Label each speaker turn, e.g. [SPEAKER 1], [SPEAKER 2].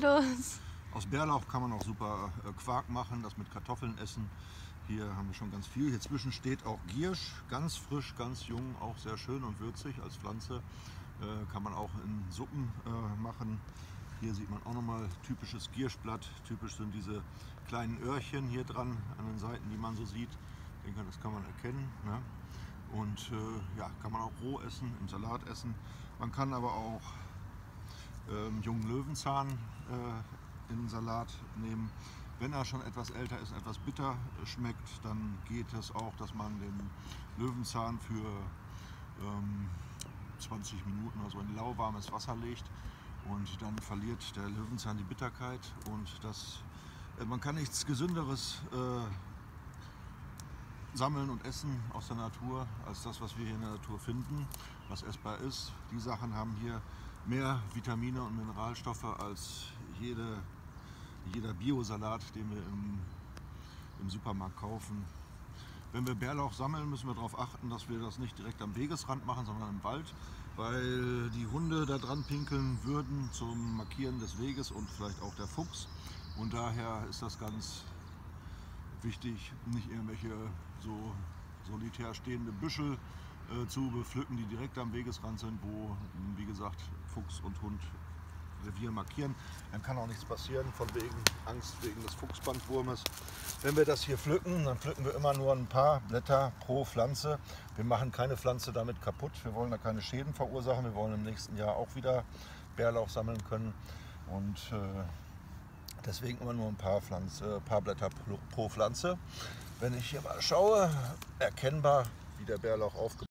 [SPEAKER 1] Los!
[SPEAKER 2] Aus Bärlauch kann man auch super äh, Quark machen, das mit Kartoffeln essen. Hier haben wir schon ganz viel. Hier zwischen steht auch Giersch, ganz frisch, ganz jung, auch sehr schön und würzig als Pflanze. Äh, kann man auch in Suppen äh, machen. Hier sieht man auch nochmal typisches Gierschblatt. Typisch sind diese kleinen Öhrchen hier dran an den Seiten, die man so sieht. Ich denke, das kann man erkennen. Ne? Und äh, ja, kann man auch roh essen, im Salat essen. Man kann aber auch ähm, jungen Löwenzahn äh, in den Salat nehmen. Wenn er schon etwas älter ist, etwas bitter schmeckt, dann geht es auch, dass man den Löwenzahn für ähm, 20 Minuten oder so in lauwarmes Wasser legt und dann verliert der Löwenzahn die Bitterkeit und das, äh, man kann nichts Gesünderes äh, sammeln und essen aus der Natur als das, was wir hier in der Natur finden, was essbar ist. Die Sachen haben hier mehr Vitamine und Mineralstoffe als jede, jeder Biosalat, den wir im, im Supermarkt kaufen. Wenn wir Bärlauch sammeln, müssen wir darauf achten, dass wir das nicht direkt am Wegesrand machen, sondern im Wald, weil die Hunde da dran pinkeln würden zum Markieren des Weges und vielleicht auch der Fuchs. Und daher ist das ganz wichtig, nicht irgendwelche so solitär stehende Büschel äh, zu bepflücken, die direkt am Wegesrand sind, wo, wie gesagt, Fuchs und Hund Revier markieren. Dann kann auch nichts passieren, von wegen Angst wegen des Fuchsbandwurmes. Wenn wir das hier pflücken, dann pflücken wir immer nur ein paar Blätter pro Pflanze. Wir machen keine Pflanze damit kaputt. Wir wollen da keine Schäden verursachen. Wir wollen im nächsten Jahr auch wieder Bärlauch sammeln können. Und äh, deswegen immer nur ein paar, Pflanze, paar Blätter pro Pflanze. Wenn ich hier mal schaue, erkennbar, wie der Bärlauch aufgebaut